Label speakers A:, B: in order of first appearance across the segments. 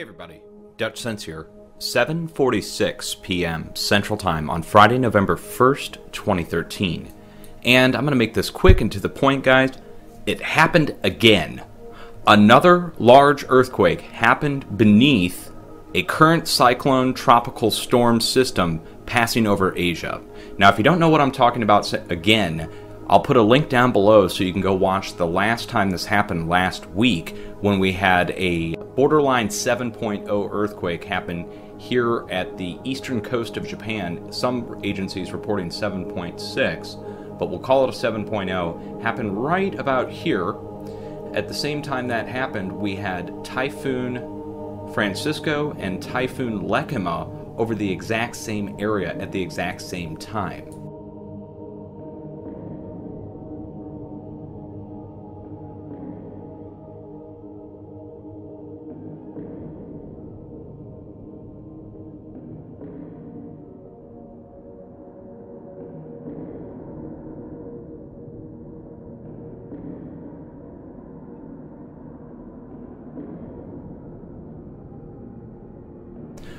A: everybody, Dutchsinse here. 7:46 p.m. Central Time on Friday, November 1st, 2013. And I'm going to make this quick and to the point, guys. It happened again. Another large earthquake happened beneath a current cyclone tropical storm system passing over Asia. Now, if you don't know what I'm talking about again, I'll put a link down below so you can go watch the last time this happened last week when we had a borderline 7.0 earthquake happened here at the eastern coast of Japan. Some agencies reporting 7.6, but we'll call it a 7.0. Happened right about here. At the same time that happened, we had Typhoon Francisco and Typhoon Lekima over the exact same area at the exact same time.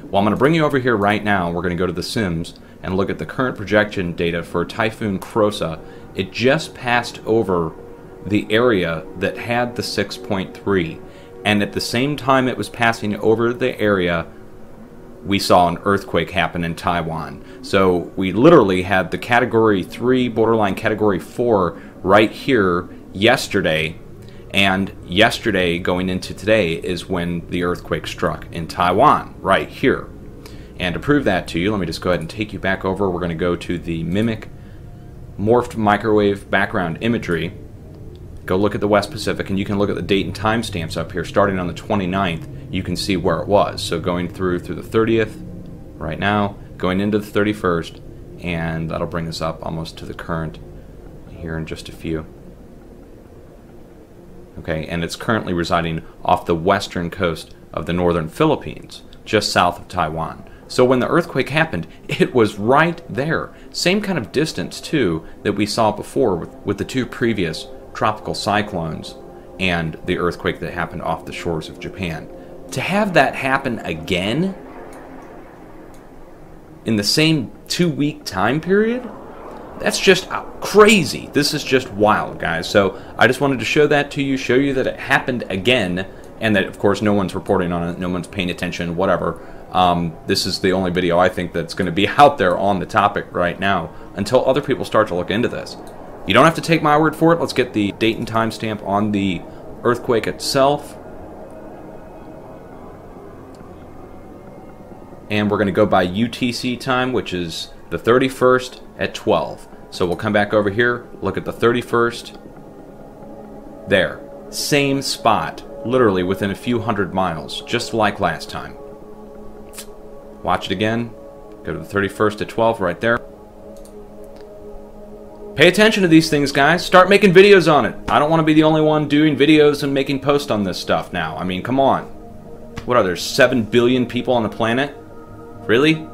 A: Well, I'm going to bring you over here right now. We're going to go to the CIMSS and look at the current projection data for Typhoon Krosa. It just passed over the area that had the 6.3, and at the same time it was passing over the area, we saw an earthquake happen in Taiwan. So we literally had the Category 3, borderline Category 4, right here yesterday and yesterday, going into today, is when the earthquake struck in Taiwan, right here. And to prove that to you, let me just go ahead and take you back over. We're going to go to the Mimic Morphed Microwave Background Imagery. Go look at the West Pacific, and you can look at the date and time stamps up here. Starting on the 29th, you can see where it was. So going through through the 30th, right now, going into the 31st, and that'll bring us up almost to the current here in just a few okay, and it's currently residing off the western coast of the northern Philippines, just south of Taiwan. So when the earthquake happened, it was right there. Same kind of distance, too, that we saw before with, with the two previous tropical cyclones and the earthquake that happened off the shores of Japan. To have that happen again in the same two week time period that's just crazy. This is just wild, guys. So I just wanted to show that to you, show you that it happened again, and that, of course, no one's reporting on it, no one's paying attention, whatever. Um, this is the only video I think that's going to be out there on the topic right now until other people start to look into this. You don't have to take my word for it. Let's get the date and timestamp on the earthquake itself. And we're going to go by UTC time, which is the 31st at 12. So we'll come back over here, look at the 31st. There. Same spot, literally within a few hundred miles, just like last time. Watch it again. Go to the 31st at 12 right there. Pay attention to these things, guys. Start making videos on it. I don't want to be the only one doing videos and making posts on this stuff now. I mean, come on. What are there, 7 billion people on the planet? Really?